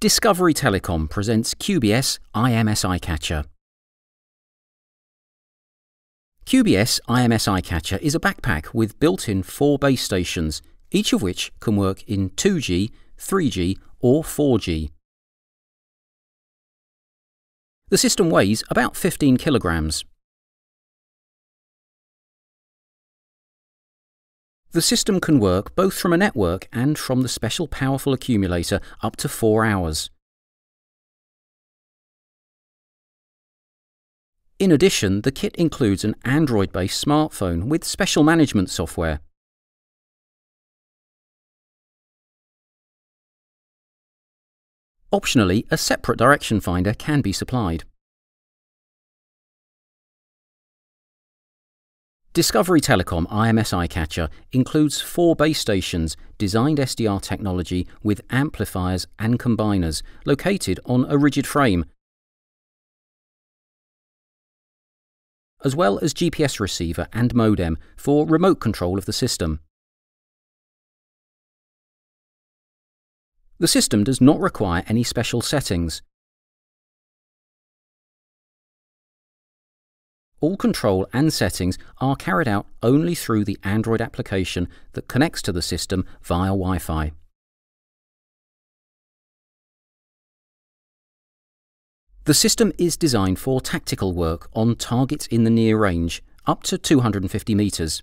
Discovery Telecom presents QBS IMSI catcher. QBS IMSI catcher is a backpack with built-in four base stations, each of which can work in 2G, 3G or 4G. The system weighs about 15 kilograms. The system can work both from a network and from the special powerful accumulator up to 4 hours. In addition, the kit includes an Android-based smartphone with special management software. Optionally, a separate direction finder can be supplied. Discovery Telecom IMSI Catcher includes four base stations designed SDR technology with amplifiers and combiners located on a rigid frame, as well as GPS receiver and modem for remote control of the system. The system does not require any special settings. All control and settings are carried out only through the Android application that connects to the system via Wi-Fi. The system is designed for tactical work on targets in the near range, up to 250 metres.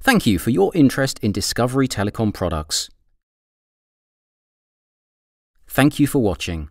Thank you for your interest in Discovery Telecom products. Thank you for watching.